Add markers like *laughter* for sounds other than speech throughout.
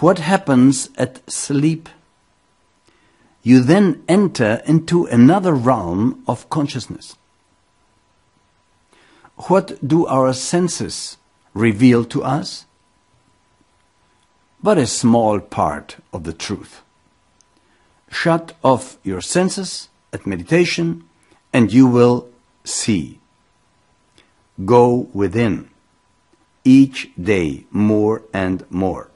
what happens at sleep. You then enter into another realm of consciousness. What do our senses reveal to us? But a small part of the truth. Shut off your senses at meditation and you will see. Go within each day more and more.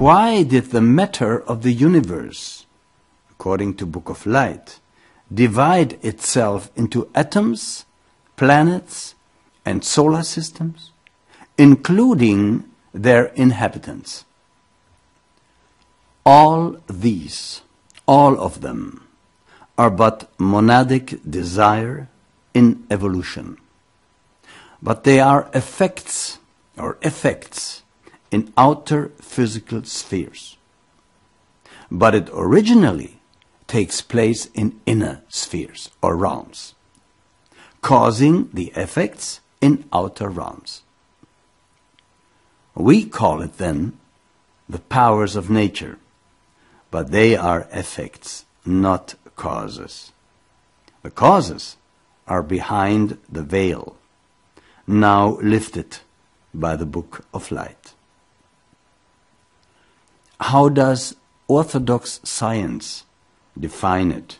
Why did the matter of the universe, according to Book of Light, divide itself into atoms, planets, and solar systems, including their inhabitants? All these, all of them, are but monadic desire in evolution. But they are effects or effects in outer physical spheres. But it originally takes place in inner spheres or realms, causing the effects in outer realms. We call it then the powers of nature, but they are effects, not causes. The causes are behind the veil, now lifted by the Book of Light. How does orthodox science define it?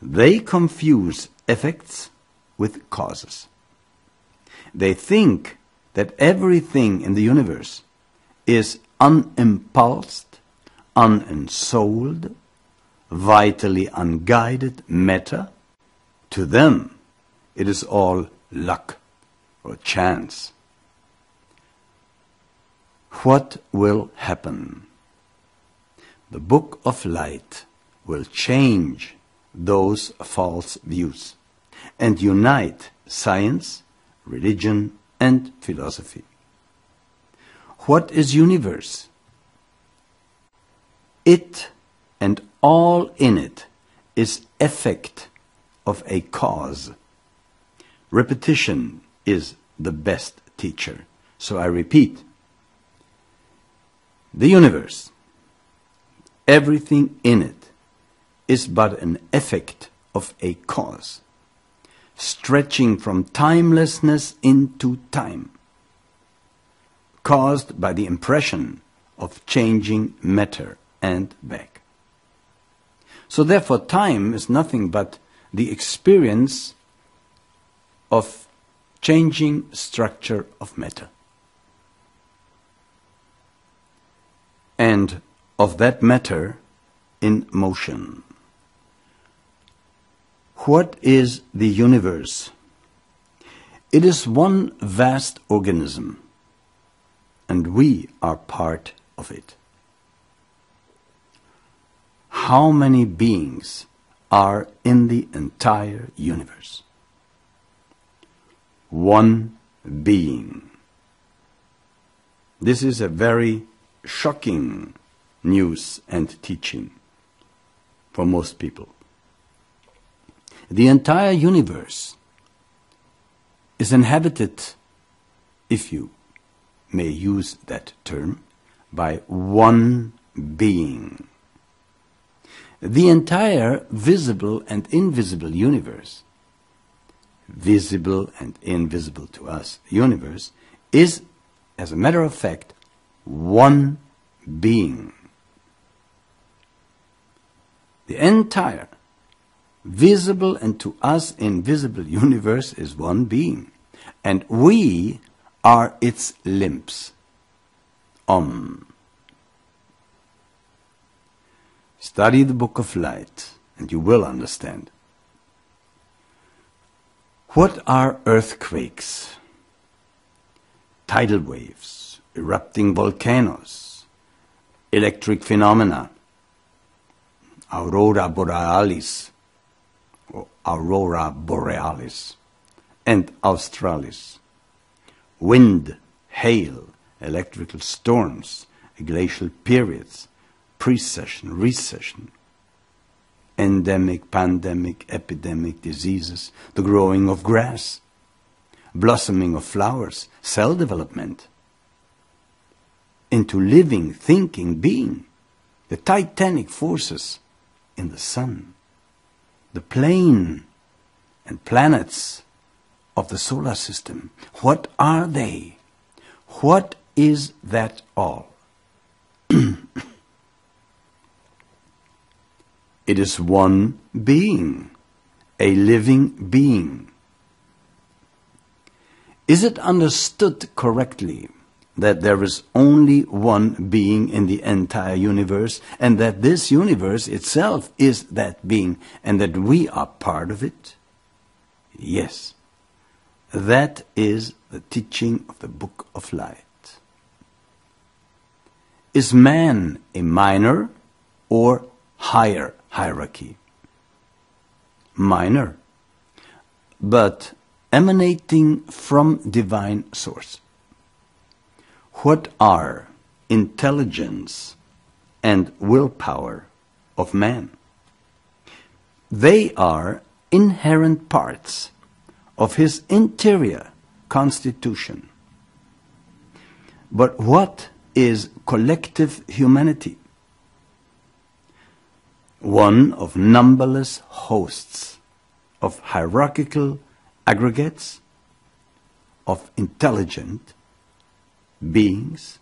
They confuse effects with causes. They think that everything in the universe is unimpulsed, unensouled, vitally unguided matter. To them, it is all luck or chance what will happen? The Book of Light will change those false views and unite science, religion, and philosophy. What is universe? It and all in it is effect of a cause. Repetition is the best teacher. So I repeat, the universe, everything in it, is but an effect of a cause, stretching from timelessness into time, caused by the impression of changing matter and back. So therefore time is nothing but the experience of changing structure of matter. And of that matter in motion. What is the universe? It is one vast organism, and we are part of it. How many beings are in the entire universe? One being. This is a very shocking news and teaching for most people. The entire universe is inhabited, if you may use that term, by one being. The entire visible and invisible universe, visible and invisible to us, universe, is, as a matter of fact, one being. The entire visible and to us invisible universe is one being, and we are its limbs. Om. Study the Book of Light, and you will understand. What are earthquakes? Tidal waves erupting volcanoes, electric phenomena, aurora borealis, or aurora borealis, and australis, wind, hail, electrical storms, glacial periods, precession, recession, endemic, pandemic, epidemic diseases, the growing of grass, blossoming of flowers, cell development, into living, thinking being, the titanic forces in the sun, the plane and planets of the solar system. What are they? What is that all? *clears throat* it is one being, a living being. Is it understood correctly that there is only one being in the entire universe and that this universe itself is that being and that we are part of it? Yes. That is the teaching of the Book of Light. Is man a minor or higher hierarchy? Minor, but emanating from divine source. What are intelligence and willpower of man? They are inherent parts of his interior constitution. But what is collective humanity? One of numberless hosts of hierarchical aggregates of intelligent beings,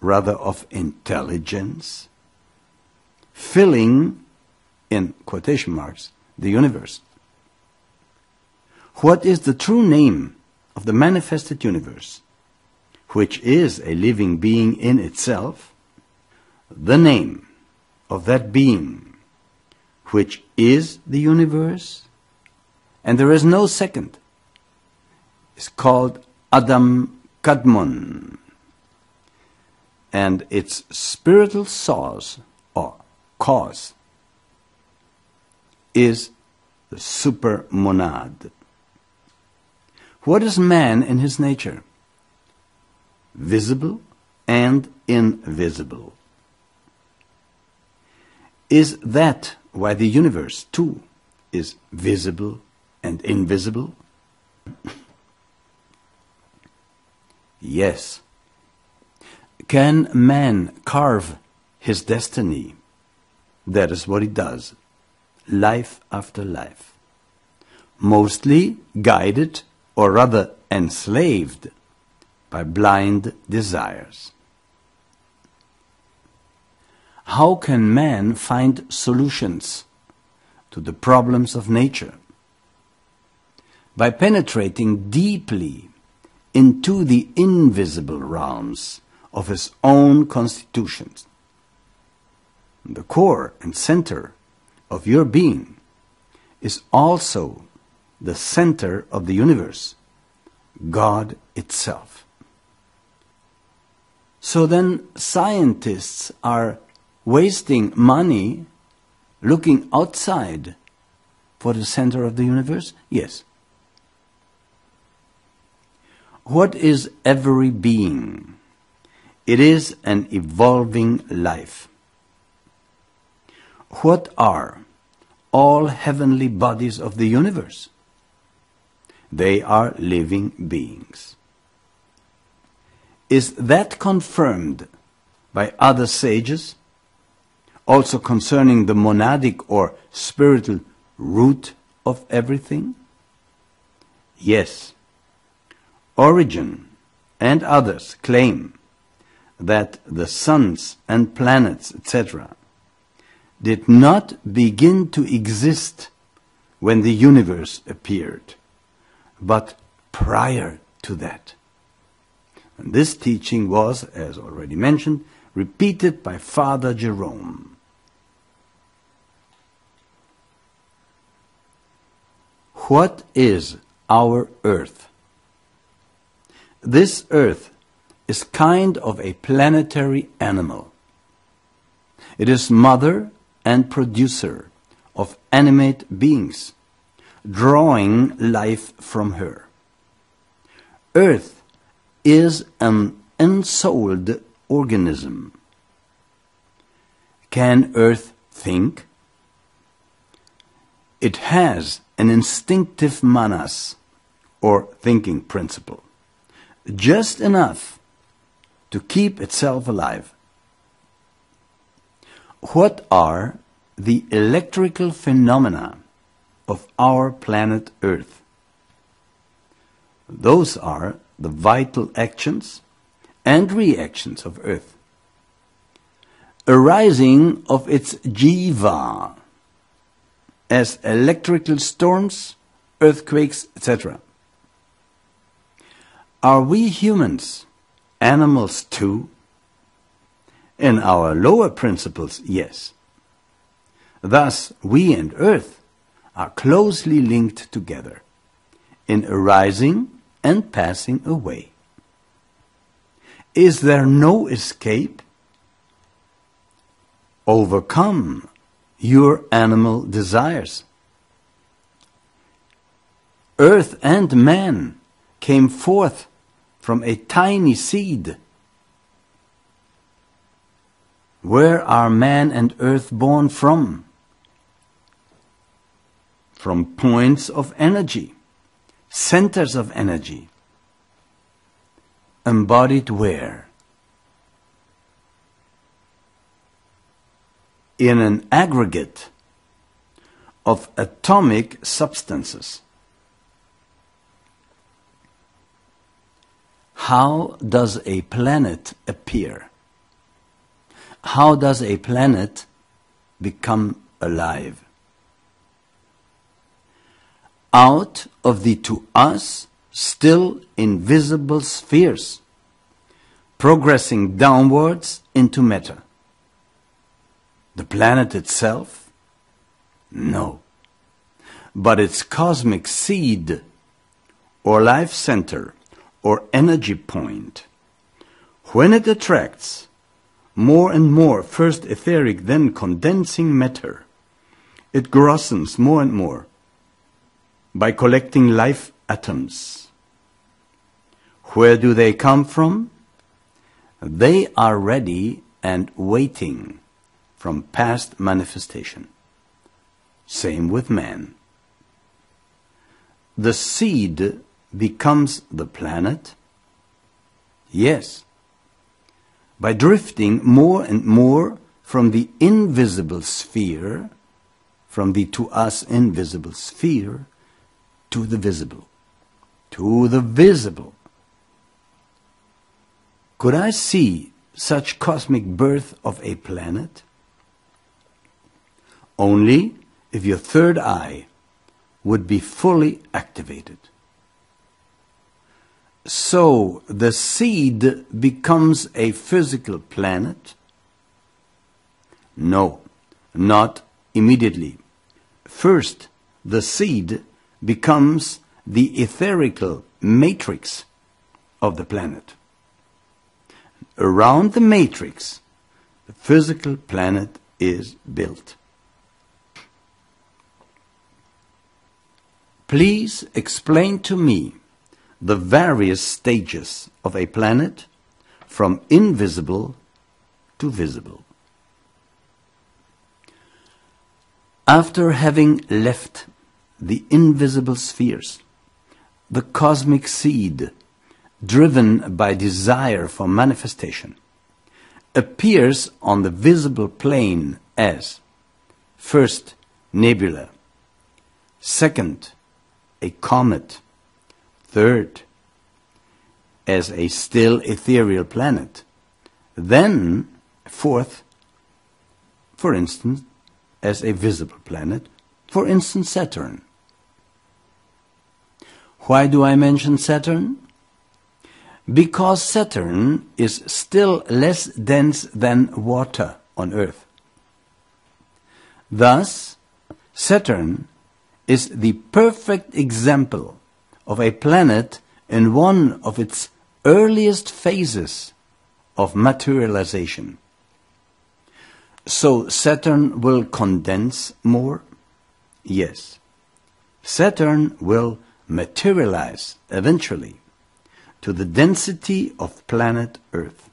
rather of intelligence, filling, in quotation marks, the universe. What is the true name of the manifested universe, which is a living being in itself? The name of that being, which is the universe, and there is no second, is called Adam Kadmon. And its spiritual source or cause is the supermonad. What is man in his nature? Visible and invisible. Is that why the universe, too, is visible and invisible? Yes. Can man carve his destiny? That is what he does, life after life. Mostly guided, or rather enslaved, by blind desires. How can man find solutions to the problems of nature? By penetrating deeply into the invisible realms of his own constitutions. The core and center of your being is also the center of the universe, God itself. So then, scientists are wasting money looking outside for the center of the universe? Yes. What is every being? It is an evolving life. What are all heavenly bodies of the universe? They are living beings. Is that confirmed by other sages? Also concerning the monadic or spiritual root of everything? Yes. Origen and others claim that the suns and planets, etc., did not begin to exist when the universe appeared, but prior to that. And this teaching was, as already mentioned, repeated by Father Jerome. What is our earth? This earth is kind of a planetary animal. It is mother and producer of animate beings, drawing life from her. Earth is an ensouled organism. Can Earth think? It has an instinctive manas, or thinking principle. Just enough to keep itself alive. What are the electrical phenomena of our planet Earth? Those are the vital actions and reactions of Earth, arising of its jiva as electrical storms, earthquakes, etc. Are we humans animals too? In our lower principles, yes. Thus, we and earth are closely linked together in arising and passing away. Is there no escape? Overcome your animal desires. Earth and man came forth from a tiny seed. Where are man and earth born from? From points of energy, centers of energy. Embodied where? In an aggregate of atomic substances. How does a planet appear? How does a planet become alive? Out of the to us still invisible spheres, progressing downwards into matter. The planet itself? No. But its cosmic seed or life center or energy point, when it attracts more and more first etheric, then condensing matter, it grossens more and more by collecting life atoms. Where do they come from? They are ready and waiting from past manifestation. Same with man. The seed becomes the planet? Yes. By drifting more and more from the invisible sphere, from the to us invisible sphere, to the visible. To the visible. Could I see such cosmic birth of a planet? Only if your third eye would be fully activated. So the seed becomes a physical planet? No, not immediately. First, the seed becomes the etherical matrix of the planet. Around the matrix, the physical planet is built. Please explain to me the various stages of a planet from invisible to visible. After having left the invisible spheres, the cosmic seed, driven by desire for manifestation, appears on the visible plane as first nebula, second a comet, third as a still ethereal planet, then fourth, for instance, as a visible planet, for instance, Saturn. Why do I mention Saturn? Because Saturn is still less dense than water on Earth. Thus, Saturn is the perfect example of a planet in one of its earliest phases of materialization. So Saturn will condense more? Yes. Saturn will materialize eventually to the density of planet Earth.